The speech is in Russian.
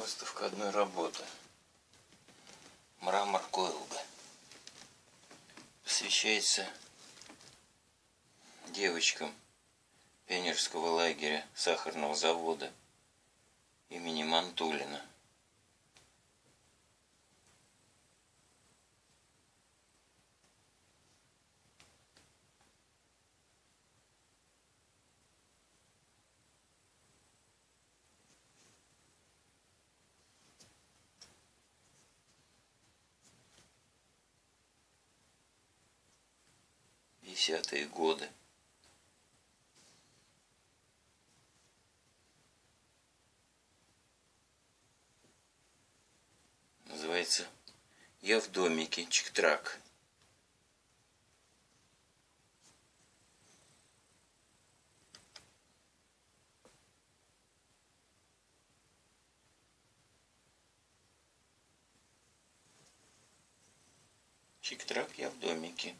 Выставка одной работы. Мрамор Койлга. Посвящается девочкам пионерского лагеря сахарного завода имени Мантулина. Десятые годы. Называется «Я в домике, чик-трак». Чик-трак, я в домике.